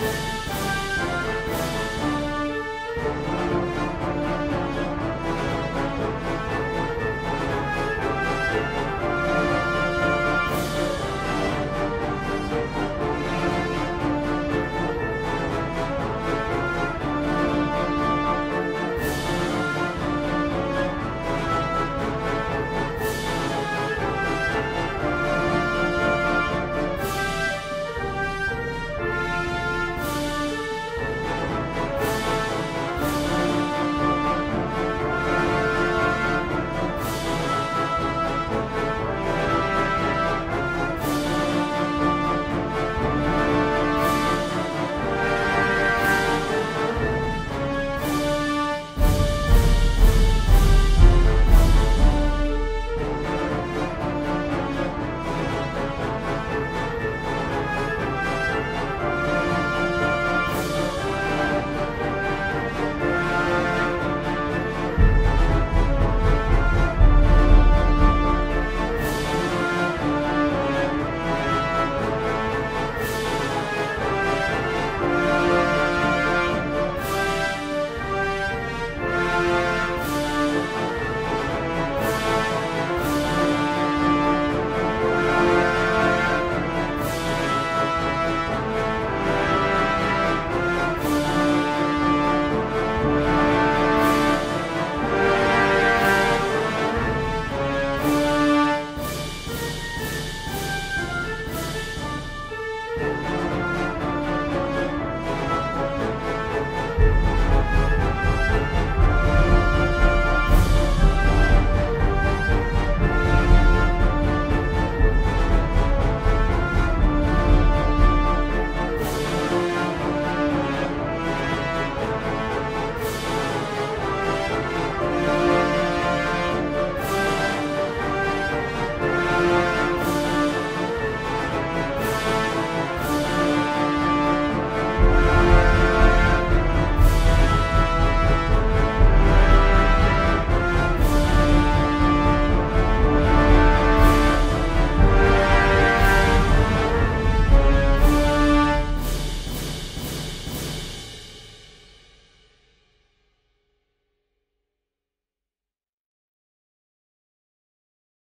Bye.